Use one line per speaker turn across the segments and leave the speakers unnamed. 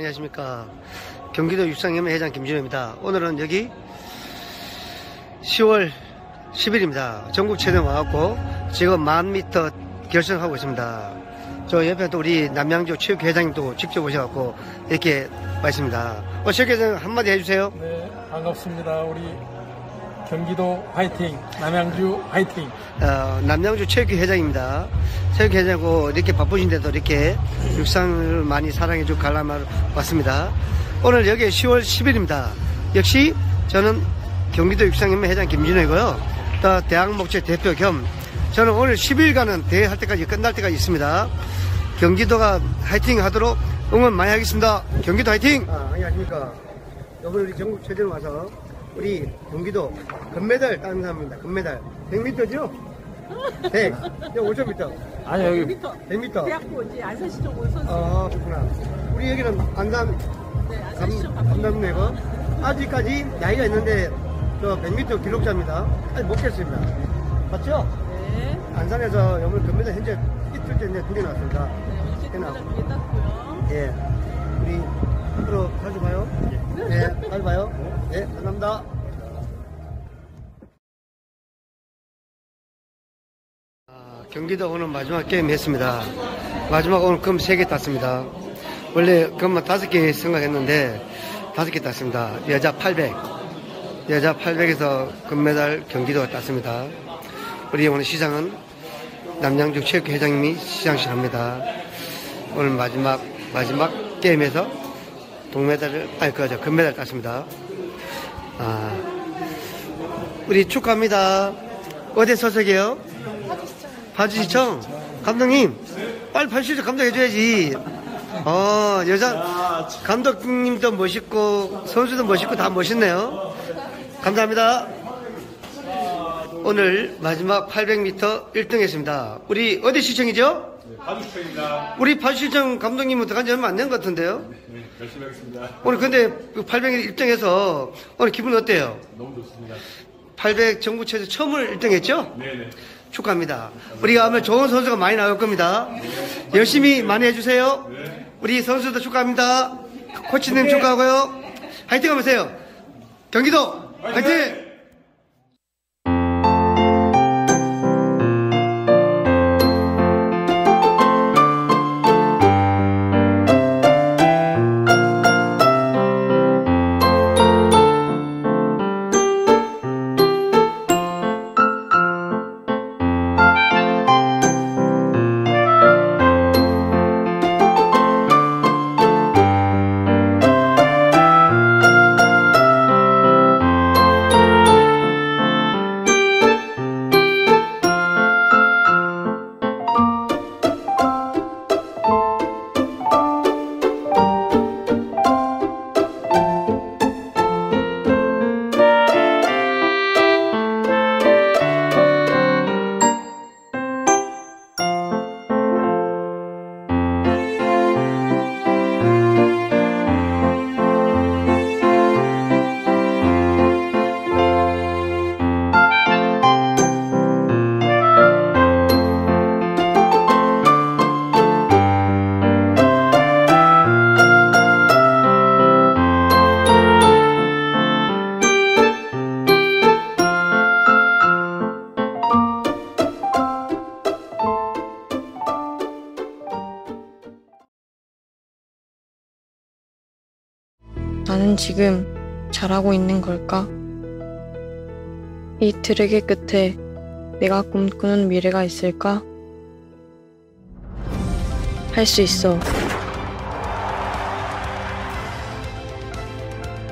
안녕하십니까. 경기도 육상연맹 회장 김준호입니다. 오늘은 여기 10월 10일입니다. 전국 체전 와갖고 지금 만 미터 결승하고 있습니다. 저 옆에 또 우리 남양주 체육회장님도 직접 오셔갖고 이렇게 와 있습니다. 어, 체육회장 한마디 해주세요.
네, 반갑습니다. 우리 경기도 화이팅, 남양주 화이팅.
어, 남양주 체육회장입니다. 체육회장고 이렇게 바쁘신데도 이렇게 육상을 많이 사랑해주고 관람하러 왔습니다. 오늘 여기 10월 10일입니다. 역시 저는 경기도 육상연맹 회장 김준호이고요. 또 대학목재 대표 겸 저는 오늘 10일간은 대회 할 때까지 끝날 때까지 있습니다. 경기도가 화이팅 하도록 응원 많이 하겠습니다. 경기도 화이팅! 아, 안녕하십니까. 이번 우리 전국 체전 와서 우리 경기도 금메달 따는 사람입니다. 금메달. 100m죠? 100. 5,000m.
아니, 여기
100m.
대학교 이제 안산시청 온 선수.
아, 그렇구나. 우리 여기는 안산
네,
감,
안산시청 감.
감남내고 아직까지 나이가 있는데 저 100m 기록자입니다. 아직 못 깼습니다. 맞죠?
네.
안산에서 오늘 금메달 현재 이틀째 이제 두개 나왔습니다.
네, 두개 땄고요.
예. 우리 앞으로 자주 봐요. 예. 자주 봐요. 예. 감사합니다. 아, 경기도 오늘 마지막 게임 했습니다. 마지막 오늘 금 3개 땄습니다. 원래 금만 5개 생각했는데 5개 땄습니다. 여자 800. 여자 800에서 금메달 경기도가 땄습니다. 우리 오늘 시상은 남양주 체육회 회장님이 시상식 합니다. 오늘 마지막, 마지막 게임에서 동메달을, 아니, 그죠, 금메달 땄습니다. 아, 우리 축하합니다. 어디 소속이에요? 파주시청. 감독님, 빨리 파주시청 감독해줘야지. 어, 여자, 감독님도 멋있고, 선수도 멋있고, 다 멋있네요. 감사합니다. 오늘 마지막 800m 1등 했습니다. 우리 어디 시청이죠?
파주시청입니다.
우리 파주시청 감독님은 들어간 지 얼마 안 된 것 같은데요?
네, 열심히 하겠습니다.
오늘 근데 800 1등해서 오늘 기분 어때요?
너무 좋습니다.
800 정부체에서 처음을 1등 했죠?
네네.
축하합니다. 우리가 아마 좋은 선수가 많이 나올 겁니다. 열심히 많이 해주세요. 우리 선수도 축하합니다. 코치님 축하하고요. 화이팅 하면서요. 경기도 화이팅!
나는 지금 잘하고 있는 걸까? 이 트랙의 끝에 내가 꿈꾸는 미래가 있을까? 할 수 있어.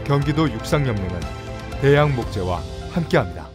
경기도 육상연맹은 대양 목재와 함께합니다.